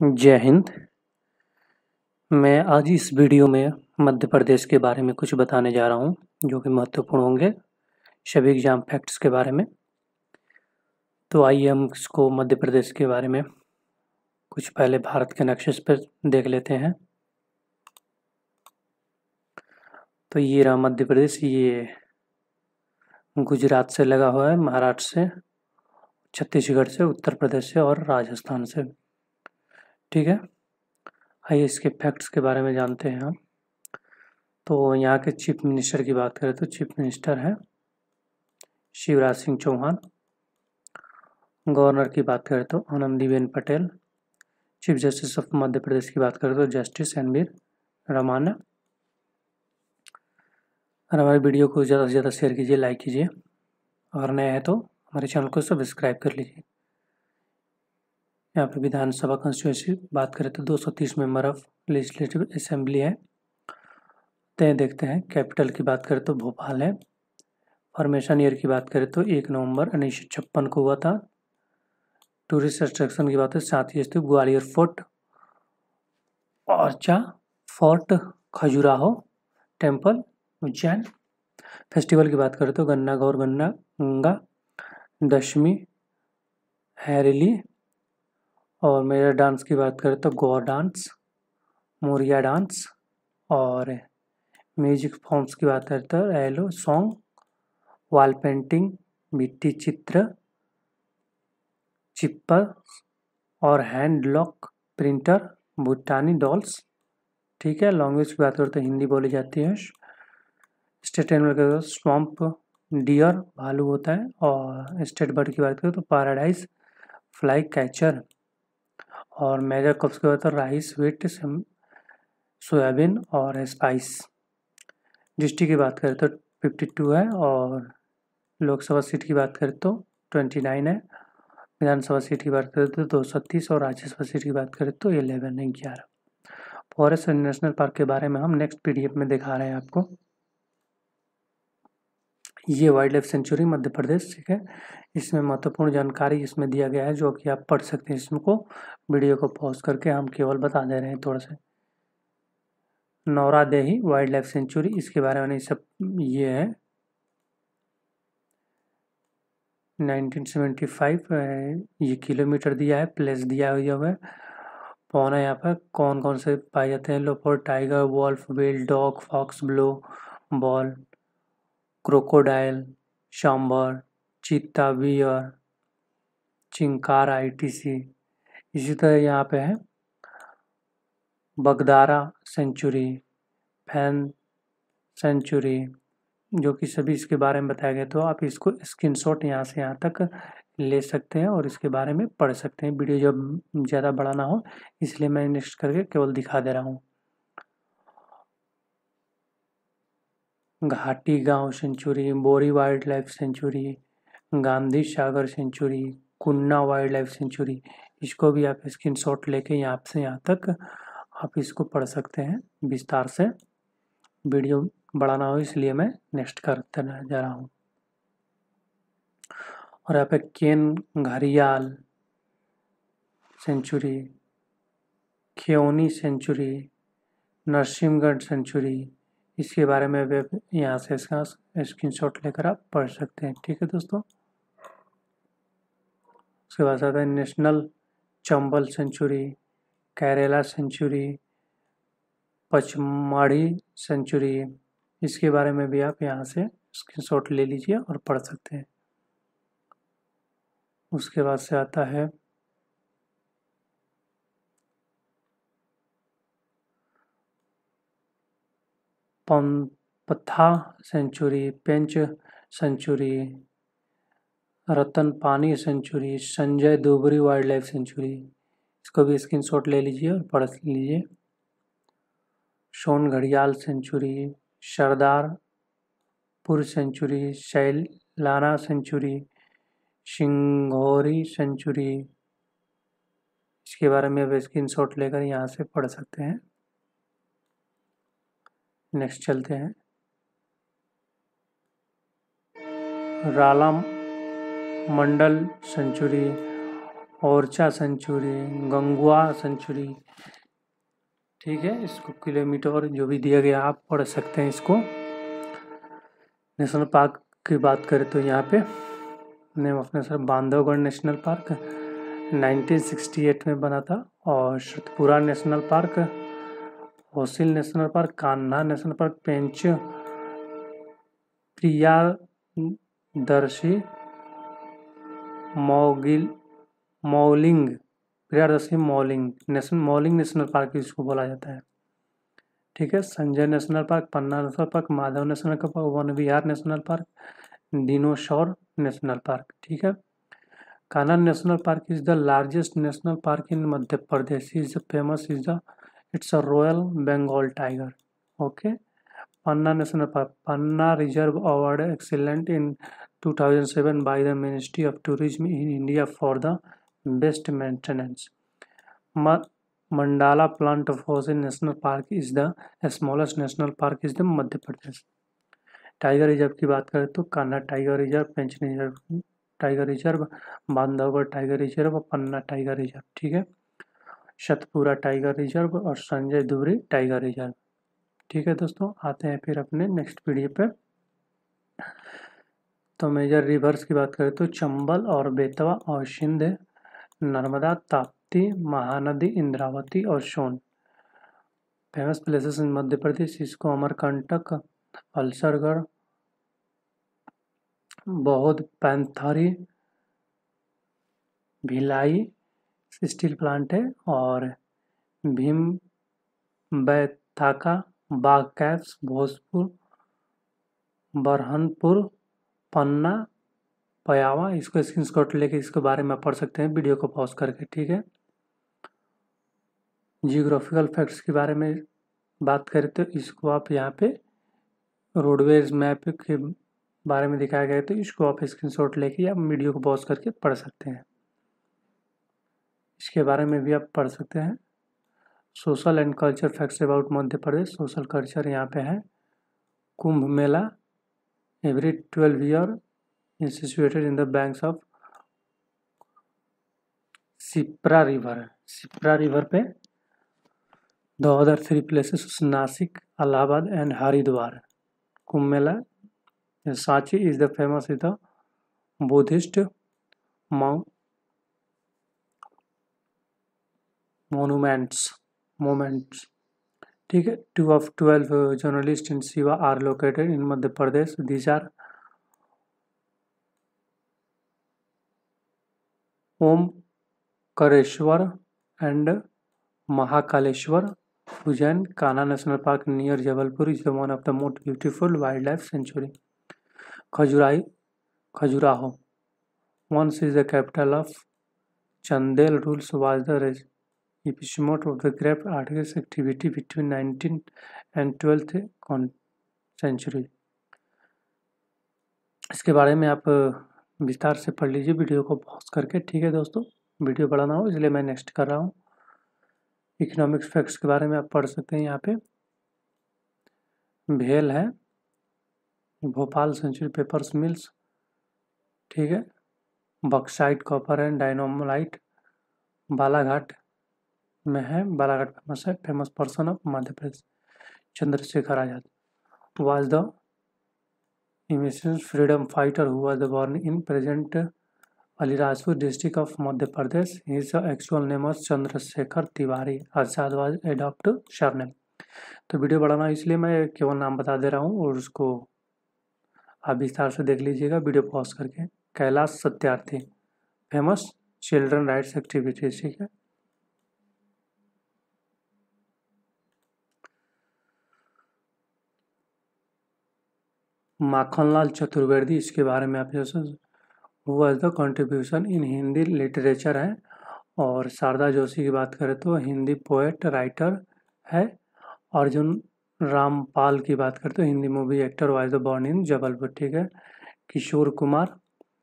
जय हिंद। मैं आज इस वीडियो में मध्य प्रदेश के बारे में कुछ बताने जा रहा हूँ, जो कि महत्वपूर्ण होंगे सभी एग्ज़ाम फैक्ट्स के बारे में। तो आइए हम इसको मध्य प्रदेश के बारे में कुछ पहले भारत के नक्शे पर देख लेते हैं। तो ये रहा मध्य प्रदेश, ये गुजरात से लगा हुआ है, महाराष्ट्र से, छत्तीसगढ़ से, उत्तर प्रदेश से और राजस्थान से। ठीक है? आइए इसके फैक्ट्स के बारे में जानते हैं हम। तो यहाँ के चीफ मिनिस्टर की बात करें तो चीफ मिनिस्टर है शिवराज सिंह चौहान। गवर्नर की बात करें तो Anandiben Patel. Chief justice of Madhya Pradesh की बात करें तो जस्टिस एन वी रमाना। और हमारे वीडियो को ज़्यादा से ज़्यादा शेयर कीजिए लाइक कीजिए। और नया है तो हमारे चैनल को सब्सक्राइब कर लीजिए। यहाँ पे विधानसभा कंस्टिट्यूंसी बात करें तो 230 मेंबर ऑफ़ लेजिस्लेटिव असेंबली है। तय देखते हैं, कैपिटल की बात करें तो भोपाल है। फॉर्मेशन ईयर की बात करें तो एक नवंबर उन्नीस सौ छप्पन को हुआ था। टूरिस्ट अट्रैक्शन की बात है साथ स्थित Gwalior fort, Orchha fort, Khajuraho temple Ujjain. Festival की बात करें तो गन्ना गौर, गन्ना, गंगा, दशमी, हैरिली और मेजर डांस की बात करें तो गौर डांस मोरिया डांस और म्यूज़िक फॉर्म्स की बात करें तो एलो सॉन्ग वॉल पेंटिंग मिट्टी चित्र चिप्पर और हैंड लॉक प्रिंटर भूटानी डॉल्स ठीक है लैंग्वेज की बात करें तो हिंदी बोली जाती है। स्टेट एनिमल का स्वम्प डियर भालू होता है और स्टेट बर्ड की बात करें तो पैराडाइज फ्लाई कैचर और मेजर कप्स की बात राइस वीट सोयाबीन और स्पाइस डिस्ट्रिक्ट की बात करें तो फिफ्टी टू है और लोकसभा सीट की बात करें तो ट्वेंटी नाइन है। विधानसभा सीट की बात करें तो दो सौ तीस और राज्यसभा सीट की बात करें तो एलेवन है ग्यारह फॉरेस्ट नेशनल पार्क के बारे में हम नेक्स्ट पीडीएफ में दिखा रहे हैं आपको। ये wild life sanctuary Madhya Pradesh, ठीक है? इसमें महत्वपूर्ण जानकारी इसमें दिया गया है, जो कि आप पढ़ सकते हैं इसको। वीडियो को पॉज करके हम केवल बता दे रहे हैं थोड़ा सा। Nauradehi wild life sanctuary इसके बारे में सब ये है। 1975 ये किलोमीटर दिया है प्लेस दिया हुआ है। पौना यहाँ पर कौन कौन से पाए जाते हैं? Leopard tiger wolf wild dog fox blue bull crocodile sambar cheetah bear, chinkara, ITC. इसी तरह यहाँ पे है, बगदारा, सेंचुरी, फ़ैन सेंचुरी, जो कि सभी इसके बारे में बताया गया तो आप इसको स्क्रीनशॉट यहाँ से यहाँ तक ले सकते हैं और इसके बारे में पढ़ सकते हैं। वीडियो जब ज़्यादा बड़ा ना हो, इसलिए मैं नेक्स्ट करके केवल दिखा दे रहा हूँ। घाटी गाँव sanctuary, Bori wildlife sanctuary, Gandhi Sagar sanctuary, Kuno wildlife sanctuary. इसको भी आप स्क्रीन शॉट लेके यहाँ से यहाँ तक आप इसको पढ़ सकते हैं विस्तार से। वीडियो बढ़ाना हो, इसलिए मैं नेक्स्ट करते जा रहा हूँ। और यहाँ पे Ken Gharial sanctuary Kheoni sanctuary, Narsinghgarh sanctuary इसके बारे में भी यहाँ से इसका स्क्रीनशॉट लेकर आप पढ़ सकते हैं। ठीक है दोस्तों? उसके बाद आता है national Chambal sanctuary Karera sanctuary Pachmarhi sanctuary इसके बारे में भी आप यहाँ से स्क्रीनशॉट ले लीजिए और पढ़ सकते हैं। उसके बाद से आता है पथा century, Pench sanctuary, Ratapani sanctuary, Sanjay Dubri wildlife sanctuary. इसको भी स्क्रीन शॉट ले लीजिए और पढ़ लीजिए। सोन घड़ियाल sanctuary Sardarpur sanctuary, Sailana sanctuary Singhori sanctuary. इसके बारे में अब स्क्रीन शॉट लेकर यहाँ से पढ़ सकते हैं। नेक्स्ट चलते हैं। Ralamandal sanctuary, Orchha sanctuary, Gangau sanctuary. ठीक है, इसको किलोमीटर जो भी दिया गया, आप पढ़ सकते हैं इसको। नेशनल पार्क की बात करें तो यहाँ पे name of national Bandhavgarh national park 1968 में बना था, और Satpura national park fossil national park Kanha national park Pench Priyadarshi मौगिल मौलिंग प्रियादर्शी मौलिंग नेशनल मौलिंग नेशनल पार्क इसको बोला जाता है। ठीक है, Sanjay national park Panna national park Madhav national park Van Vihar national park dinosaur national park ठीक है? Kanha national park is the largest national park in Madhya Pradesh is famous is the it's a royal Bengal tiger okay Panna national park Panna reserve award excellent in 2007 by the Ministry of Tourism in India for the best maintenance. Mandala Plant Fossil National Park is the smallest national park is the Madhya Pradesh tiger reserve की बात करें तो Kanha tiger reserve Pench reserve tiger reserve Bandhavgarh tiger reserve और Panna tiger reserve ठीक है? Satpura tiger reserve और Sanjay Dubri tiger reserve. ठीक है दोस्तों, आते हैं फिर अपने नेक्स्ट वीडियो पे। तो मेजर रिवर्स की बात करें तो चंबल और बेतवा और सिंध नर्मदा, ताप्ती, महानदी, इंद्रावती और सोन। Famous places in Madhya Pradesh, इसको अमरकंटक, अल्सरगढ़ बहुत पैंथरी, भिलाई स्टील प्लांट है और भीम बैथाका बाग कैप्स भोजपुर, बरहनपुर, पन्ना, पयावा, इसको स्क्रीनशॉट लेके इसके बारे में पढ़ सकते हैं, वीडियो को पॉज करके, ठीक है? जियोग्राफिकल फैक्ट्स के बारे में बात करें तो इसको आप यहाँ पे रोडवेज़ मैप के बारे में दिखाया गया तो इसको आप स्क्रीन शॉट लेके या वीडियो को पॉज करके पढ़ सकते हैं। इसके बारे में भी आप पढ़ सकते हैं। Social and culture facts about Madhya Pradesh social culture यहाँ पे है। Kumbh Mela 12 year is situated in the banks of Shipra river Shipra river पे the other three places Nashik Allahabad and Haridwar Kumbh Mela Sanchi is the famous is the Buddhist monuments moments ठीक है two of twelve journalist in Shiva are located in Madhya Pradesh these are Omkareshwar and Mahakaleshwar Ujjain Kanha national park near Jabalpur is the one of the most beautiful wildlife sanctuary Khajuraho Khajuraho once is the capital of Chandel, rules was the episode of the great artist activity between 19th and 12th century इसके बारे में आप विस्तार से पढ़ लीजिए, video को pause करके, ठीक है दोस्तों? वीडियो बड़ा ना हो, इसलिए मैं नेक्स्ट कर रहा हूँ। इकोनॉमिक्स फैक्ट्स के बारे में आप पढ़ सकते हैं यहाँ पे। भेल है, भोपाल सेंचुरी पेपर्स मिल्स ठीक है? Bauxite copper and dolomite Balaghat में है बालाघाट फ़ेमस है famous person of Madhya Pradesh, Chandrashekhar Azad. Was the freedom fighter who was the born in present Alirajpur district of Madhya Pradesh is actual name of Chandrashekhar Tiwari Azad was adopt surname तो video बढ़ाना इसलिए मैं केवल नाम बता दे रहा हूँ और उसको आप विस्तार से देख लीजिएगा। वीडियो पॉज करके। Kailash Satyarthi. Famous children rights activities ठीक है? माखनलाल चतुर्वेदी, इसके बारे में आप जैसे was the contribution in Hindi literature है। और शारदा जोशी की बात करें तो हिंदी पोएट राइटर है। अर्जुन रामपाल की बात करें तो Hindi movie actor was the born in Jabalpur, ठीक है। Kishore Kumar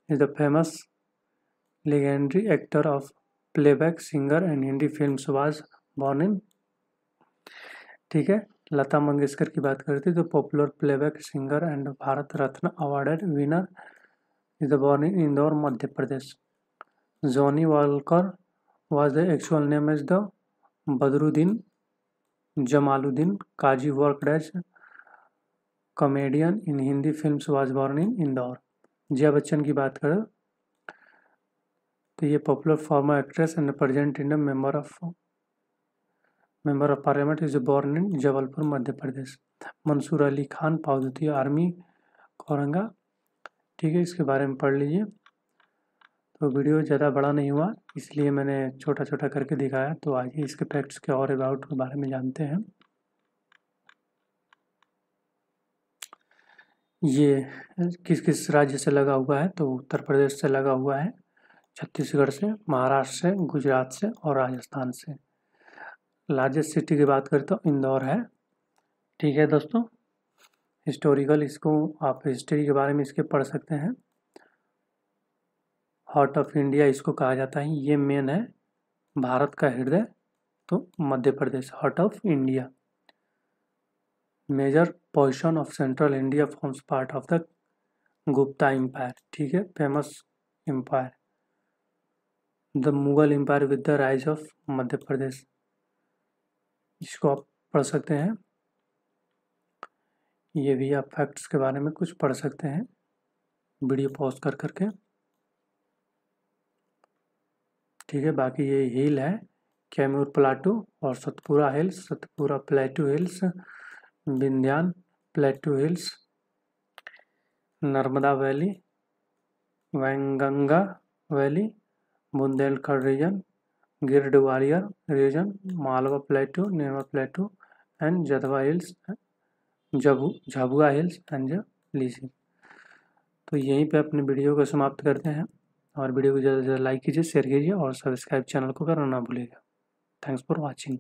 is the famous legendary actor of playback singer and Hindi film was born in ठीक है। लता मंगेशकर की बात करते तो popular playback singer and Bharat Ratna awarded winner is the born in Indore, Madhya Pradesh Johnny Walker was the actual name as the Badruddin Jamaluddin. Kaji worked as comedian in Hindi films. Was born in Indore. Jaya Bachchan की बात करें तो ये popular former actress and present Indian member of member of parliament is born in Jabalpur, Madhya Pradesh. Mansoor Ali Khan Pataudi army औरंगा ठीक है, इसके बारे में पढ़ लीजिए। तो वीडियो ज़्यादा बड़ा नहीं हुआ, इसलिए मैंने छोटा छोटा करके दिखाया। तो आइए इसके फैक्ट्स के और अबाउट के बारे में जानते हैं। ये किस किस राज्य से लगा हुआ है? तो उत्तर प्रदेश से लगा हुआ है, छत्तीसगढ़ से, महाराष्ट्र से, गुजरात से और राजस्थान से। लार्जेस्ट सिटी की बात करें तो इंदौर है। ठीक है दोस्तों हिस्टोरिकल इसको आप हिस्ट्री के बारे में इसके पढ़ सकते हैं। हार्ट ऑफ़ इंडिया इसको कहा जाता है। ये मेन है, भारत का हृदय तो Madhya Pradesh heart of India major position of central India forms part of the Gupta empire ठीक है famous empire the Mughal empire with the rise of Madhya Pradesh. इसको आप पढ़ सकते हैं। ये भी आप फैक्ट्स के बारे में कुछ पढ़ सकते हैं। वीडियो पॉज कर करके। ठीक है, बाकी ये हिल है कैमूर प्लाटू और Satpura hills Satpura plateau hills Vindhyan plateau hills Narmada valley Wainganga valley Bundelkhand region गिर Gwalior region Malwa plateau Nimar plateau and Jadwa hills जबू झाबुआ हिल्स एंड लीसी तो यहीं पे अपने वीडियो को समाप्त करते हैं। और वीडियो को ज़्यादा से ज़्यादा लाइक कीजिए शेयर कीजिए, और सब्सक्राइब चैनल को करना ना भूलिएगा। Thanks for watching